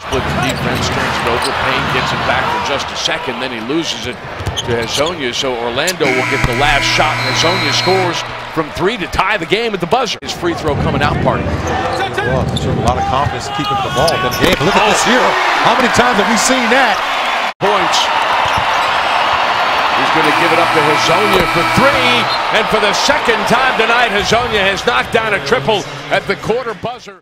Split the defense, turns it over. Payne gets it back for just a second, then he loses it to Hezonja. So Orlando will get the last shot, and Hezonja scores from three to tie the game at the buzzer. His free throw coming out party. Well, showed a lot of confidence keeping the ball. Then hey, look at this here. How many times have we seen that? Points. He's going to give it up to Hezonja for three. And for the second time tonight, Hezonja has knocked down a triple at the quarter buzzer.